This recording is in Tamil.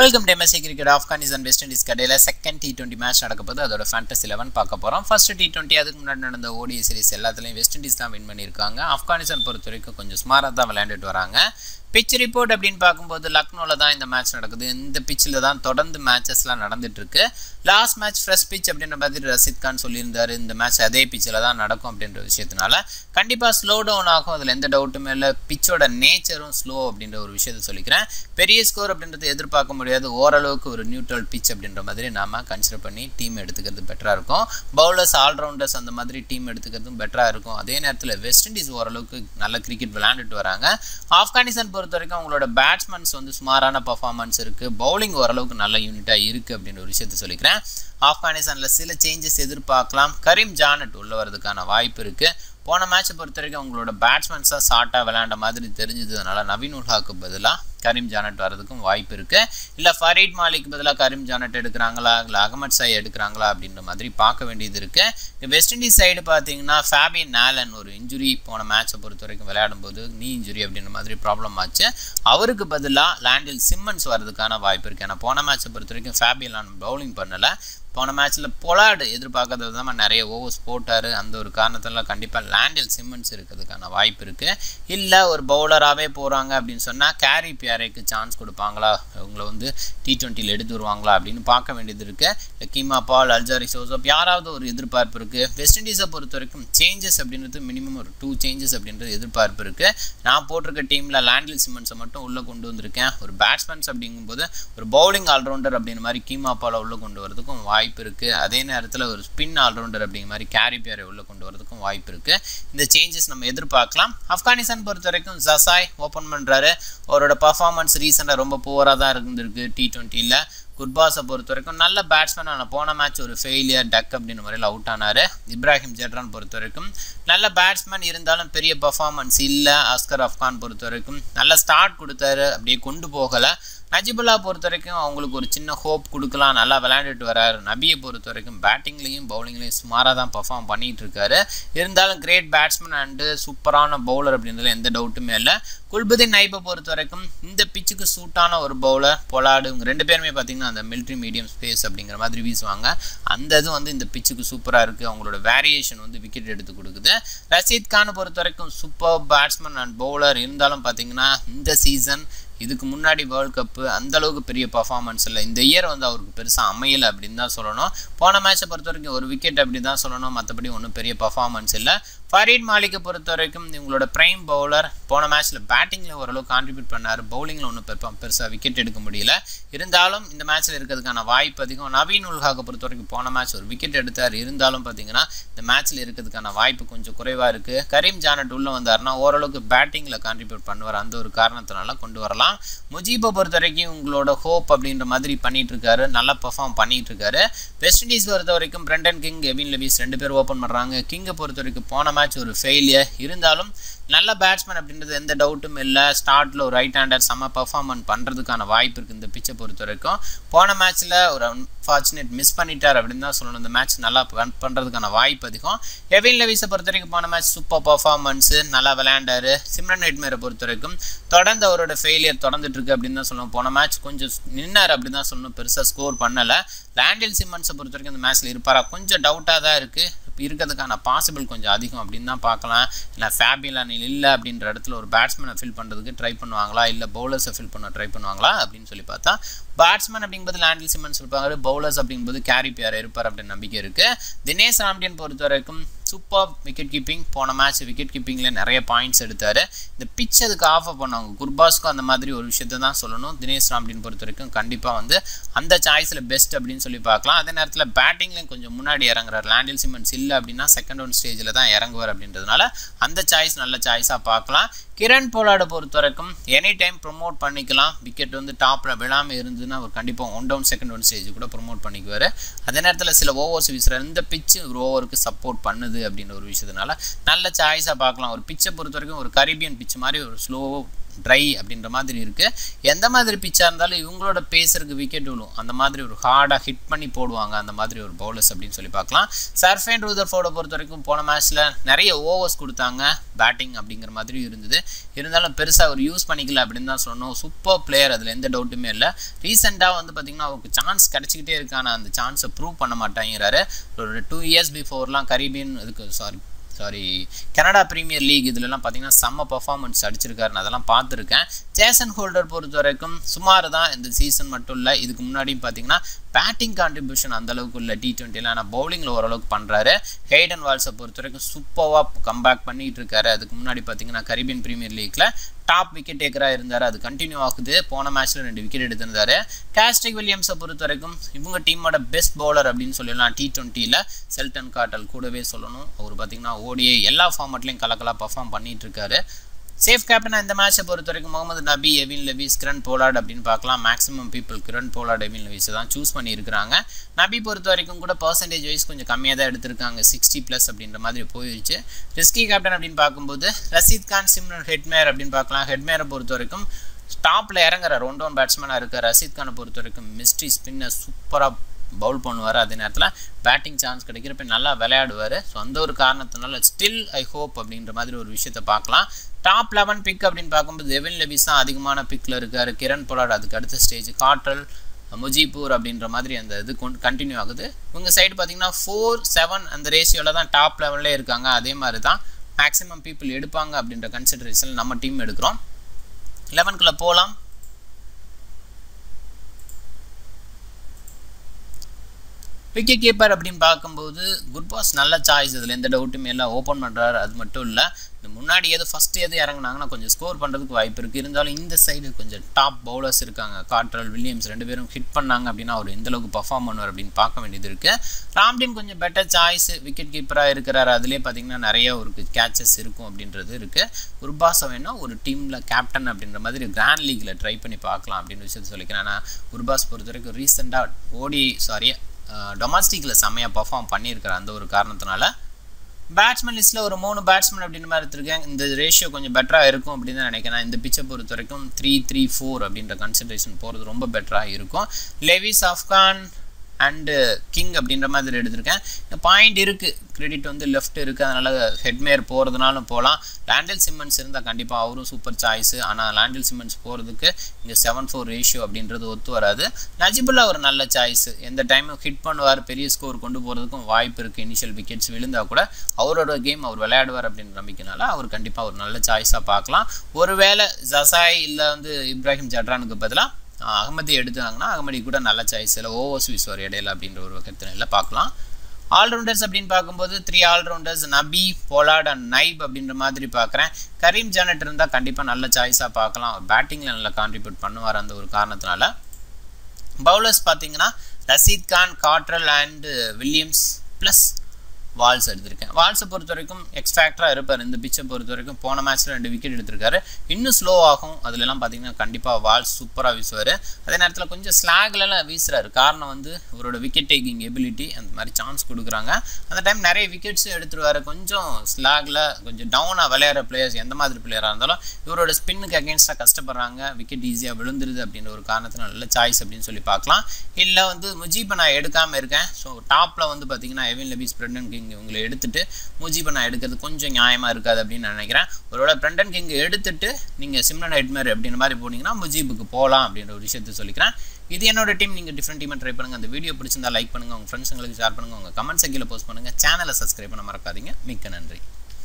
Welcome to cricket Afghanistan West Indies கடையில் செகண்ட் டி டுவெண்ட்டி மேட்ச் நடக்க போது அதோட ஃபேண்டஸ் லெவன் பார்க்க போகிறோம் ஃபர்ஸ்ட் டி டுவெண்ட்டி அதுக்கு முன்னாடி நடந்த ஓடிஐ சீரிஸ் எல்லாத்துலேயும் வெஸ்ட் இண்டீஸ் தான் வின் பண்ணியிருக்காங்க. ஆப்கானிஸ்தான் பொறுத்த வரைக்கும் கொஞ்சம் ஸ்மாராக தான் விளையாண்டுட்டு வராங்க. பிச் ரிப்போர்ட் அப்படின்னு பார்க்கும்போது லக்னோவில் தான் இந்த மேட்ச் நடக்குது. இந்த பிச்சில் தான் தொடர்ந்து மேட்சஸ்லாம் நடந்துட்டுருக்கு லாஸ்ட் மேட்ச் ஃப்ரெஷ் பிச் அப்படின்ற மாதிரி ரசித் கான் சொல்லியிருந்தாரு இந்த மேட்ச் அதே பிச்சில் தான் நடக்கும் அப்படின்ற விஷயத்தினால. கண்டிப்பாக ஸ்லோ டவுன் ஆகும். அதில் எந்த டவுட்டுமே இல்லை. பிச்சோட நேச்சரும் ஸ்லோ அப்படின்ற ஒரு விஷயத்த சொல்லிக்கிறேன். பெரிய ஸ்கோர் அப்படின்றத எதிர்பார்க்க முடியாது. ஓரளவுக்கு ஒரு நியூட்ரல் பிச் அப்படின்ற மாதிரி நாம் கன்சிடர் பண்ணி டீம் எடுத்துக்கிறது பெட்டராக இருக்கும். பவுலர்ஸ் ஆல்ரவுண்டர்ஸ் அந்த மாதிரி டீம் எடுத்துக்கிறதும் பெட்டராக இருக்கும். அதே நேரத்தில் வெஸ்ட் இண்டீஸ் ஓரளவுக்கு நல்ல கிரிக்கெட் விளையாண்டுட்டு வராங்க. ஆப்கானிஸ்தான் பொறுத்த பொறுத்த வரைக்கும் அவங்களோட பேட்ஸ்மேன்ஸ் வந்து சுமாரான பர்ஃபார்மன்ஸ் இருக்குது பவுலிங் ஓரளவுக்கு நல்ல யூனிட்டாக இருக்குது அப்படின்ற ஒரு விஷயத்த சொல்லிக்கிறேன். ஆப்கானிஸ்தானில் சில சேஞ்சஸ் எதிர்பார்க்கலாம். கரீம் ஜானட் உள்ள வரதுக்கான வாய்ப்பு இருக்குது போன மேட்சை பொறுத்த வரைக்கும் அவங்களோட பேட்ஸ்மேன்ஸாக ஷார்ட்டாக விளையாண்ட மாதிரி தெரிஞ்சதுனால நவீன் உல்ஹாக்கு பதிலாக கரீம் ஜானட் வரதுக்கும் வாய்ப்பு இருக்குது இல்லை ஃபரீட் மாலிக் பதிலாக கரீம் ஜானட் எடுக்கிறாங்களா? இல்லை அகமத் சாய் எடுக்கிறாங்களா? அப்படின்ற மாதிரி பார்க்க வேண்டியது இருக்குது வெஸ்ட் இண்டீஸ் சைடு பார்த்தீங்கன்னா ஃபேபி நாலன் ஒரு இன்ஜுரி போன மேட்சை பொறுத்த வரைக்கும் விளையாடும் போது நீ இன்ஜுரி அப்படின்ற மாதிரி ப்ராப்ளம் ஆச்சு. அவருக்கு பதிலாக லேண்டில் சிம்மன்ஸ் வரதுக்கான வாய்ப்பு இருக்குது ஏன்னா போன மேட்சை பொறுத்த வரைக்கும் ஃபேபியன் பவுலிங் பண்ணலை. போன மேட்ச்சில் பொலாடு எதிர்பார்க்கறது தான் நிறைய ஓவர்ஸ் போட்டார். அந்த ஒரு காரணத்தில் கண்டிப்பாக லேண்டில் சிம்மன்ஸ் இருக்கிறதுக்கான வாய்ப்பு இருக்குது இல்லை ஒரு பவுலராகவே போகிறாங்க அப்படின்னு சொன்னால் கேரி கேஆர்ஏக்கு சான்ஸ் கொடுப்பாங்களா? அவங்கள வந்து டி ட்வெண்ட்டியில் எடுத்து வருவாங்களா? அப்படின்னு பார்க்க வேண்டியது இருக்குது இல்லை கீமா பால் அல்ஜாரி சோசப் யாராவது ஒரு எதிர்பார்ப்பு இருக்குது வெஸ்ட் இண்டீஸை பொறுத்த வரைக்கும் சேஞ்சஸ் அப்படின்றது மினிமம் ஒரு டூ சேஞ்சஸ் அப்படின்றது எதிர்பார்ப்பு இருக்குது நான் போட்டிருக்க டீமில் லேண்டில் சிமெண்ட்ஸை மட்டும் உள்ளே கொண்டு வந்திருக்கேன். ஒரு பேட்ஸ்மேன்ஸ் அப்படிங்கும்போது ஒரு பவுலிங் ஆல்ரவுண்டர் அப்படின்ற மாதிரி கீமா பாலை உள்ளே கொண்டு வரதுக்கும் வாய்ப்பு இருக்குது அதே நேரத்தில் ஒரு ஸ்பின் ஆல்ரவுண்டர் அப்படிங்கிற மாதிரி கேரி பியரை உள்ளே கொண்டு வரதுக்கும் வாய்ப்பு இருக்குது இந்த சேஞ்சஸ் நம்ம எதிர்பார்க்கலாம். ஆப்கானிஸ்தான் பொறுத்த வரைக்கும் ஜசாய் ஓப்பன் பண்ணுறாரு அவரோட பர்ஃபார்மன்ஸ் ரீசெண்டாக ரொம்ப புவராக தான் இருந்திருக்கு டி ட்வெண்ட்டியில் குட்பாஸை பொறுத்த வரைக்கும் நல்ல பேட்ஸ்மேன் ஆனால் போன மேட்ச் ஒரு ஃபெயிலியர் டக் அப்படின்னு முறையில் அவுட் ஆனார். இப்ராஹிம் ஜெட்ரான் பொறுத்த வரைக்கும் நல்ல பேட்ஸ்மேன் இருந்தாலும் பெரிய பர்ஃபார்மன்ஸ் இல்லை. அஸ்கர் அஃப்கான் பொறுத்த வரைக்கும் நல்ல ஸ்டார்ட் கொடுத்தாரு அப்படியே கொண்டு போகலை. நஜிபுல்லா பொறுத்த வரைக்கும் அவங்களுக்கு ஒரு சின்ன ஹோப் கொடுக்கலாம் நல்லா விளையாண்டுட்டு வராரு. நபியை பொறுத்த வரைக்கும் பேட்டிங்லேயும் பவுலிங்லேயும் சுமாராக தான் பர்ஃபார்ம் பண்ணிகிட்டு இருக்காரு. இருந்தாலும் கிரேட் பேட்ஸ்மேன் அண்டு சூப்பரான பவுலர் அப்படின்றதுல எந்த டவுட்டுமே இல்லை. குல்புதீன் நைப்பை பொறுத்த வரைக்கும் இந்த பிச்சுக்கு சூட்டான ஒரு பவுலர் பொலாடு இவங்க ரெண்டு பேருமே பார்த்தீங்கன்னா அந்த மிலிட்ரி மீடியம் ஸ்பேஸ் அப்படிங்கிற மாதிரி வீசுவாங்க அந்த இது வந்து இந்த பிச்சுக்கு சூப்பராக இருக்குது அவங்களோட வேரியேஷன் வந்து விக்கெட் எடுத்து கொடுக்குது. ரஷீத் கானை பொறுத்த வரைக்கும் சூப்பர் பேட்ஸ்மேன் அண்ட் பவுலர் இருந்தாலும் பார்த்தீங்கன்னா இந்த சீசன் இதுக்கு முன்னாடி வேர்ல்ட் கப்பு அந்தளவுக்கு பெரிய பர்ஃபார்மன்ஸ் இல்லை. இந்த இயர் வந்து அவருக்கு பெருசாக அமையலை அப்படின்னு தான் சொல்லணும். போன மேட்சை பொறுத்த வரைக்கும் ஒரு விக்கெட் அப்படி தான் சொல்லணும். மற்றபடி ஒன்றும் பெரிய பர்ஃபார்மன்ஸ் இல்லை. ஃபரீட் மாலிக்கை பொறுத்த வரைக்கும் இவங்களோட பிரைம் பவுலர் போன மேட்ச்சில் பேட்டிங்கில் ஓரளவு கான்ட்ரிபியூட் பண்ணார். பவுலிங்கில் ஒன்றும் பெருசாக விக்கெட் எடுக்க முடியல. இருந்தாலும் இந்த மேட்ச்சில் இருக்கிறதுக்கான வாய்ப்பு அதிகம். நவீன் உல்ஹாக்கை பொறுத்த வரைக்கும் போன மேட்ச் ஒரு விக்கெட் எடுத்தார். இருந்தாலும் பார்த்தீங்கன்னா இந்த மேட்ச்சில் இருக்கிறதுக்கான வாய்ப்பு கொஞ்சம் குறைவாக இருக்குது கரீம் ஜானட் உள்ளே வந்தார்னா ஓரளவுக்கு பேட்டிங்கில் கான்ட்ரிபியூட் பண்ணுவார். அந்த ஒரு காரணத்தினால கொண்டு வரலாம். முஜீபை பொறுத்த வரைக்கும் உங்களோட ஹோப் அப்படின்ற மாதிரி பண்ணிட்டு இருக்காரு நல்லா பெர்ஃபார்ம் பண்ணிட்டு இருக்காரு வெஸ்ட் இண்டீஸ் பொறுத்த வரைக்கும் பிரண்டன் கிங் எவின் லெவிஸ் ரெண்டு பேர் ஓப்பன் பண்ணுறாங்க கிங்கை பொறுத்த வரைக்கும் போன மேட்ச் ஒரு ஃபெயிலியர் இருந்தாலும் நல்ல பேட்ஸ்மேன் அப்படின்றது எந்த டவுட்டும் இல்லை ஸ்டார்ட்டில் ஒரு ரைட் ஹேண்டர் செம்ம பர்ஃபார்மன் பண்ணுறதுக்கான வாய்ப்பு இருக்குது இந்த பிச்சை பொறுத்த வரைக்கும். போன மேட்ச்சில் ஒரு அன்ஃபார்ச்சுனேட் மிஸ் பண்ணிட்டார் அப்படின்னு தான் சொல்லணும். இந்த மேட்ச் நல்லா பண்ணுறதுக்கான வாய்ப்பு அதிகம். எவின் லெவிஸை பொறுத்த வரைக்கும் போன மேட்ச் சூப்பர் பர்ஃபார்மன்ஸு நல்லா விளையாண்டாரு. சிம்ரன் ஹெட்மேரை பொறுத்த வரைக்கும் தொடர்ந்து அவரோட ஃபெயிலியர் தொடர்ந்துட்டு இருக்கு அப்படின்னு தான் சொல்லணும். போன மேட்ச் கொஞ்சம் நின்னார் அப்படின்னு தான் சொல்லணும். பெருசாக ஸ்கோர் பண்ணலை. லேண்டில் சிம்மன்ஸை பொறுத்த வரைக்கும் இந்த மேட்ச்சில் இருப்பாரா? கொஞ்சம் டவுட்டாக தான் இருக்குது இருக்கிறதுக்கான பாசிபிள் கொஞ்சம் அதிகம் அப்படின்னு தான் பார்க்கலாம். இல்லை ஃபேபியலான இல்லை அப்படின்ற இடத்துல ஒரு பேட்ஸ்மேனை ஃபில் பண்ணுறதுக்கு ட்ரை பண்ணுவாங்களா? இல்லை பவுலர்ஸை ஃபில் பண்ண ட்ரை பண்ணுவாங்களா? அப்படின்னு சொல்லி பார்த்தா பேட்ஸ்மேன் அப்படிங்கும்போது லேண்டில் சிம்மன்ஸ் இருப்பாங்க பவுலர்ஸ் அப்படிங்கும்போது கேரி பியார் இருப்பார் அப்படின்னு நம்பிக்கை இருக்குது தினேஷ் ராம்டியன் பொறுத்த வரைக்கும் சூப்பர் விக்கெட் கீப்பிங் போன மேட்ச் விக்கெட் கீப்பிங்கில் நிறைய பாயிண்ட்ஸ் எடுத்தார். இந்த பிச் அதுக்கு ஆஃபர் பண்ணவங்க. குர்பாஸ்க்கும் அந்த மாதிரி ஒரு விஷயத்தை தான் சொல்லணும். தினேஷ் ராம்டின் பொறுத்த வரைக்கும் கண்டிப்பாக வந்து அந்த சாய்ஸில் பெஸ்ட் அப்படின்னு சொல்லி பார்க்கலாம். அதே நேரத்தில் பேட்டிங்லேயும் கொஞ்சம் முன்னாடி இறங்குறாரு. லேண்டில் சிமெண்ட்ஸ் இல்லை அப்படின்னா செகண்ட் ஒன் ஸ்டேஜில் தான் இறங்குவார் அப்படின்றதுனால அந்த சாய்ஸ் நல்ல சாய்ஸாக பார்க்கலாம். கிரண் போலாடை பொறுத்த வரைக்கும் எனி டைம் ப்ரொமோட் பண்ணிக்கலாம். விக்கெட் வந்து டாப்பில் விழாமல் இருந்ததுன்னா அவர் கண்டிப்பாக one down second one stage கூட ப்ரொமோட் பண்ணிக்குவார். அதே நேரத்தில் சில ஓவர்ஸ் வீசுகிற இந்த பிச்சு ஒரு ஓவருக்கு சப்போர்ட் பண்ணுது அப்படின்ற ஒரு விஷயத்தினால நல்ல சாய்ஸாக பார்க்கலாம். ஒரு பிச்சை பொறுத்த வரைக்கும் ஒரு கரீபியன் பிச்சு மாதிரி ஒரு ஸ்லோவாக ட்ரை அப்படின்ற மாதிரி இருக்குது எந்த மாதிரி பிச்சாக இருந்தாலும் இவங்களோட பேஸருக்கு விக்கெட் விழும். அந்த மாதிரி ஒரு ஹார்டாக ஹிட் பண்ணி போடுவாங்க. அந்த மாதிரி ஒரு பவுலர்ஸ் அப்படின்னு சொல்லி பார்க்கலாம். சர்ஃபேன் ரூதர்ஃபோர்டை பொறுத்த வரைக்கும் போன மேட்ச்சில் நிறைய ஓவர்ஸ் கொடுத்தாங்க. பேட்டிங் அப்படிங்கிற மாதிரி இருந்தது. இருந்தாலும் பெருசாக அவர் யூஸ் பண்ணிக்கல அப்படின்னு தான் சொன்னோம் சூப்பர் பிளேயர் அதில் எந்த டவுட்டுமே இல்லை. ரீசெண்டாக வந்து பார்த்திங்கன்னா அவருக்கு சான்ஸ் கிடச்சிக்கிட்டே இருக்கான அந்த சான்ஸை ப்ரூவ் பண்ண மாட்டாங்கிறாரு. ஒரு டூ இயர்ஸ் பிஃபோர்லாம் கரீபியன் இதுக்கு sorry sorry Canada Premier League இதுலலாம் பார்த்தீங்கன்னா செம்ம பர்ஃபார்மன்ஸ் அடிச்சிருக்காரு நான் அதெல்லாம் பார்த்துருக்கேன் ஜேசன் ஹோல்டர் பொறுத்த வரைக்கும் சுமார் தான் இந்த சீசன் மட்டும் இல்லை இதுக்கு முன்னாடியும் பார்த்தீங்கன்னா பேட்டிங் கான்ட்ரிபியூஷன் அந்த அளவுக்கு இல்லை டி ட்வெண்ட்டியில் ஆனால் பவுலிங்கில் ஓரளவுக்கு பண்ணுறாரு ஹெய்டன் வால்ஸை பொறுத்த வரைக்கும் சூப்பராக கம்பேக் பண்ணிகிட்டு இருக்காரு. அதுக்கு முன்னாடி பார்த்தீங்கன்னா கரீபியன் பிரீமியர் லீக்கில் டாப் விக்கெட் டேக்கராக இருந்தார். அது கண்டினியூ ஆகுது. போன மேட்ச்சில் ரெண்டு விக்கெட் எடுத்திருந்தாரு. கேஸ்டிக் வில்லியம்ஸை பொறுத்த வரைக்கும் இவங்க டீமோட பெஸ்ட் பவுலர் அப்படின்னு சொல்லலாம் டி ட்வெண்ட்டியில் செல்டன் காட்டல் கூடவே சொல்லணும். அவர் பார்த்திங்கன்னா ஓடிஐ எல்லா ஃபார்மட்லையும் கலக்கலாக பர்ஃபார்ம் பண்ணிகிட்டு இருக்காரு. சேஃப் கேப்டனாக இந்த மேட்சை பொறுத்த வரைக்கும் முகமது நபி எவின் லெவிஸ் கிரண் போலாட் அப்படின்னு பார்க்கலாம். Maximum people Kieron Pollard Evin லெவிஸை தான் சூஸ் பண்ணியிருக்கிறாங்க. நபி பொறுத்த வரைக்கும் கூட பர்சன்டேஜ் வைஸ் கொஞ்சம் கம்மியாக தான் எடுத்திருக்காங்க. சிக்ஸ்டி ப்ளஸ் அப்படின்ற மாதிரி போயிடுச்சு ரிஸ்கி கேப்டன் அப்படின்னு பார்க்கும்போது ரஷீத் கான் சிம்ரன் ஹெட்மேர் அப்படின்னு பார்க்கலாம். ஹெட்மேரை பொறுத்த வரைக்கும் டாப்பில் இறங்குற ஒன் பேட்ஸ்மேனாக இருக்க ரஷீத் கானை பொறுத்த வரைக்கும் மிஸ்ட்ரி ஸ்பின்னர் சூப்பராக பவுல் பண்ணுவார். அதே நேரத்தில் பேட்டிங் சான்ஸ் கிடைக்கிறப்ப நல்லா விளையாடுவார். ஸோ அந்த ஒரு காரணத்தினால ஸ்டில் ஐ ஹோப் அப்படின்ற மாதிரி ஒரு விஷயத்தை பார்க்கலாம். டாப் லெவன் பிக் அப்படின்னு பார்க்கும்போது எவின் லெவிஸ் தான் அதிகமான பிக்கில் இருக்கார். கிரண் பொலாட் அதுக்கு அடுத்த ஸ்டேஜ் காற்றல் முஜிபூர் அப்படின்ற மாதிரி அந்த இது கொண்டு கண்டினியூ ஆகுது. உங்கள் சைடு பார்த்தீங்கன்னா ஃபோர் செவன் அந்த ரேஷியோவில் தான் டாப் லெவல்லே இருக்காங்க. அதே மாதிரி தான் மேக்ஸிமம் பீப்புள் எடுப்பாங்க அப்படின்ற கன்சிடரேஷன் நம்ம டீம் எடுக்கிறோம். லெவன்குள்ளே போகலாம் விக்கெட் கீப்பர் அப்படின்னு பார்க்கும்போது குட் பாஸ் நல்ல சாய்ஸ் இதில் எந்த டவுட்டுமே இல்லை. ஓப்பன் பண்ணுறாரு அது மட்டும் இல்லை. இந்த முன்னாடி எது ஃபஸ்ட்டு எது இறங்கினாங்கன்னா கொஞ்சம் ஸ்கோர் பண்ணுறதுக்கு வாய்ப்பு இருக்குது இருந்தாலும் இந்த சைடு கொஞ்சம் டாப் பவுலர்ஸ் இருக்காங்க. காட்ரல் வில்லியம்ஸ் ரெண்டு பேரும் ஹிட் பண்ணாங்க அப்படின்னா அவர் எந்தளவுக்கு பர்ஃபார்ம் பண்ணுவார் அப்படின்னு பார்க்க வேண்டியது இருக்குது ராம்டீம் கொஞ்சம் பெட்டர் சாய்ஸ் விக்கெட் கீப்பராக இருக்கிறார். அதுலேயே பார்த்தீங்கன்னா நிறைய ஒரு கேச்சஸ் இருக்கும் அப்படின்றது இருக்குது குர்பாஸை வேணால் ஒரு டீமில் கேப்டன் அப்படின்ற மாதிரி கிராண்ட் லீக்கில் ட்ரை பண்ணி பார்க்கலாம் அப்படின்னு விஷயத்தை சொல்லிக்கிறேன். ஆனால் குர்பாஸ் பொறுத்த வரைக்கும் ரீசெண்டாக ஓடி சாரி டொமஸ்டிக்கில் செம்மையாக பர்ஃபார்ம் பண்ணியிருக்கிற அந்த ஒரு காரணத்தினால பேட்ஸ்மேன் லிஸ்ட்டில் ஒரு மூணு பேட்ஸ்மேன் அப்படின்னு மாதிரி எடுத்திருக்கேன். இந்த ரேஷியோ கொஞ்சம் பெட்டராக இருக்கும் அப்படின்னு தான் நினைக்கிறேன். இந்த பிச்சை பொறுத்த வரைக்கும் த்ரீ த்ரீ ஃபோர் அப்படின்ற கன்சன்ட்ரேஷன் போகிறது ரொம்ப பெட்டராக இருக்கும். லெவிஸ் ஆஃப்கான் அண்டு கிங் uh, அப்படின்ற மாதிரி எடுத்திருக்கேன். இந்த பாயிண்ட் இருக்குது கிரெடிட் வந்து லெஃப்ட் இருக்குது அதனால் ஹெட்மேர் போகிறதுனாலும் போகலாம் லேண்டில் சிம்மன்ஸ் இருந்தால் கண்டிப்பாக அவரும் சூப்பர் சாய்ஸு ஆனால் லேண்டில் சிம்மன்ஸ் போகிறதுக்கு இங்கே செவன் ஃபோர் ரேஷியோ அப்படின்றது ஒத்து வராது. நஜிபுல்லா ஒரு நல்ல சாய்ஸு எந்த டைமும் ஹிட் பண்ணுவார் பெரிய ஸ்கோர் கொண்டு போகிறதுக்கும் வாய்ப்பு இருக்குது இனிஷியல் விக்கெட்ஸ் விழுந்தால் கூட அவரோட கேம் அவர் விளையாடுவார் அப்படின்ற நம்பிக்கைனால அவர் கண்டிப்பாக ஒரு நல்ல சாய்ஸாக பார்க்கலாம். ஒருவேளை ஜசாய் இல்லை வந்து இப்ராஹிம் ஜட்ரானுக்கு பதிலாக அகமதி எடுத்தாங்கன்னா அகமதி கூட நல்ல சாய்ஸ் இல்லை ஓவர்ஸ் விஸ்வர் இடையில அப்படின்ற ஒரு வகத்தினில் பார்க்கலாம். ஆல்ரவுண்டர்ஸ் அப்படின்னு பார்க்கும்போது three all rounders Nabi Pollard and Naib அப்படின்ற மாதிரி பார்க்குறேன். கரீம் ஜானட் இருந்தால் கண்டிப்பாக நல்ல சாய்ஸாக பார்க்கலாம். பேட்டிங்கில் நல்லா கான்ட்ரிபியூட் பண்ணுவார் அந்த ஒரு காரணத்தினால. பவுலர்ஸ் பார்த்தீங்கன்னா Rashid Khan Cottrell and Williams plus Walsh எடுத்திருக்கேன். வால்ஸை பொறுத்த வரைக்கும் எக்ஸ்ட்ராக்டராக இருப்பார். இந்த பிச்சை பொறுத்த வரைக்கும் போன மேட்ச்சில் ரெண்டு விக்கெட் எடுத்திருக்காரு. இன்னும் ஸ்லோ ஆகும். அதுலலாம் பார்த்தீங்கன்னா கண்டிப்பாக வால்ஸ் சூப்பராக வீசுவார். அதே நேரத்தில் கொஞ்சம் ஸ்லாக்லலாம் வீசுறாரு. காரணம் வந்து இவரோட விக்கெட் டேக்கிங் எபிலிட்டி அந்த மாதிரி சான்ஸ் கொடுக்குறாங்க. அந்த டைம் நிறைய விக்கெட்ஸும் எடுத்துருவார். கொஞ்சம் ஸ்லாகில் கொஞ்சம் டவுனாக விளையாடுற பிளேயர்ஸ் எந்த மாதிரி பிளேயராக இருந்தாலும் இவரோட ஸ்பின்னுக்கு அகேன்ஸ்டாக கஷ்டப்படுறாங்க. விக்கெட் ஈஸியாக விழுந்துருது அப்படின்ற ஒரு காரணத்தினால நல்ல சாய்ஸ் அப்படின்னு சொல்லி பார்க்கலாம். இல்லை வந்து முஜீபை நான் எடுக்காமல் இருக்கேன். ஸோ டாப்பில் வந்து பார்த்தீங்கன்னா எவின் லெபிஸ் பிரெண்டன் கிங் இவங்களை எடுத்துட்டு முஜீபை நான் எடுக்கிறது கொஞ்சம் நியாயமாக இருக்காது அப்படின்னு நினைக்கிறேன். ஒருவேளை பிரண்டன் கிங் எடுத்துட்டு நீங்கள் சிம்ரன் ஹெட்மேர் அப்படின்ற மாதிரி போனீங்கன்னா முஜிபுக்கு போகலாம் அப்படின்ற ஒரு விஷயத்தை சொல்லிக்கிறேன். இது என்னோட டீம் நீங்கள் டிஃப்ரெண்ட் டீமாக ட்ரை பண்ணுங்கள் அந்த வீடியோ பிடிச்சிருந்தா லைக் பண்ணுங்கள் உங்கள் ஃப்ரெண்ட்ஸுங்களுக்கு ஷேர் பண்ணுங்கள் உங்கள் கமெண்ட்ஸ் கீழே போஸ்ட் பண்ணுங்கள் சேனலை சப்ஸ்கிரைப் பண்ண மறக்காதீங்க. மிக்க நன்றி.